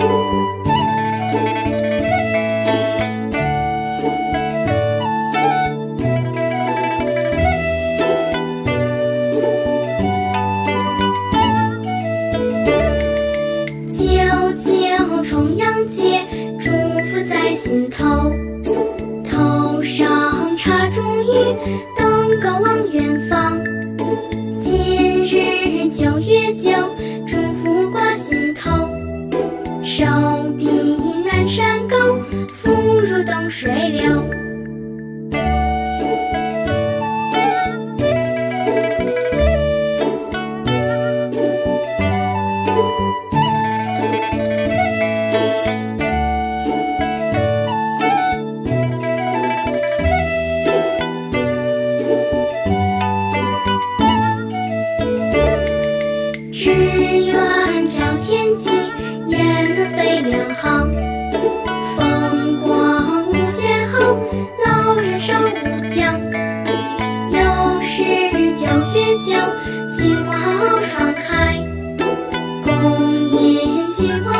九九重阳节，祝福在心头。头上插茱萸，登高望远。手两行风光无限好老人少无疆又是九月九菊花双开共饮菊花